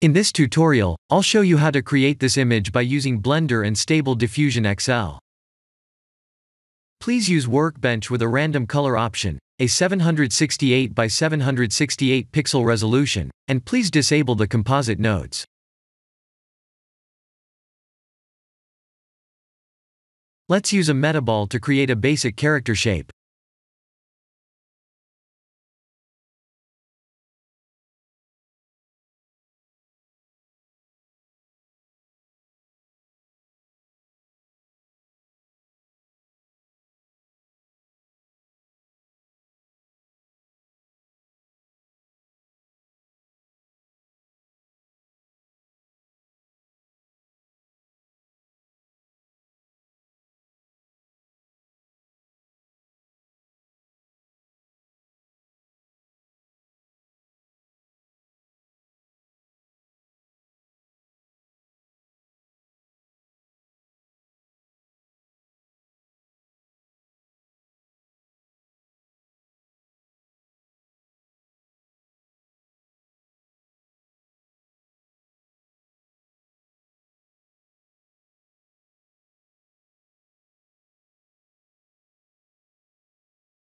In this tutorial, I'll show you how to create this image by using Blender and Stable Diffusion XL. Please use Workbench with a random color option, a 768 by 768 pixel resolution, and please disable the composite nodes. Let's use a metaball to create a basic character shape.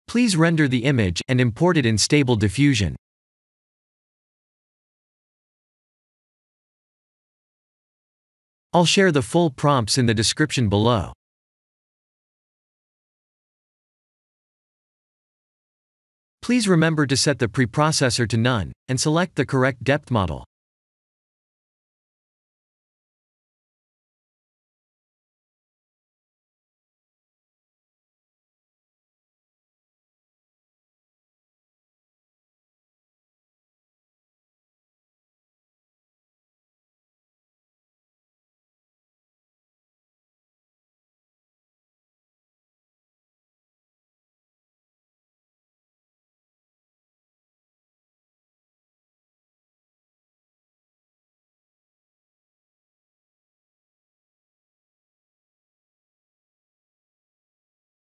Please render the image and import it in Stable Diffusion. I'll share the full prompts in the description below. Please remember to set the preprocessor to none, and select the correct depth model.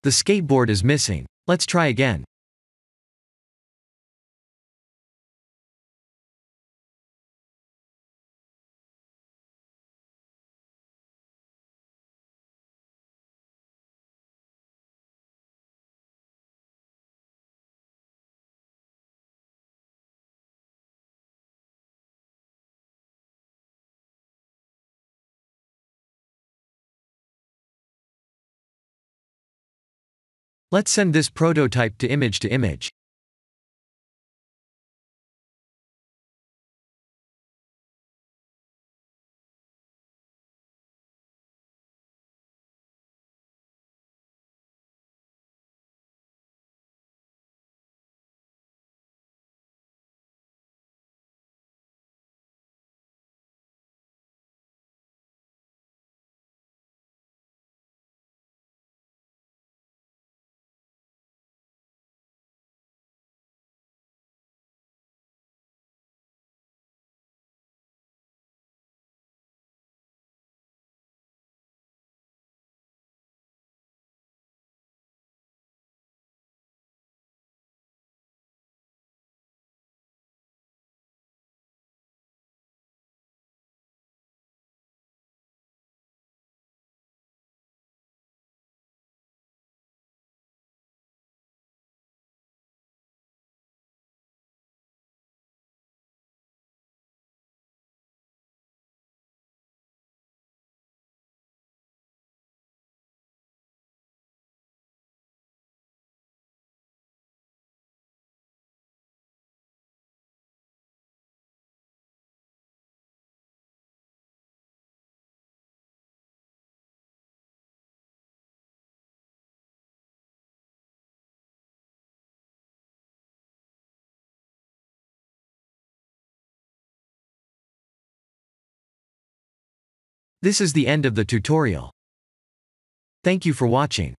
The skateboard is missing. Let's try again. Let's send this prototype to image to image. This is the end of the tutorial. Thank you for watching.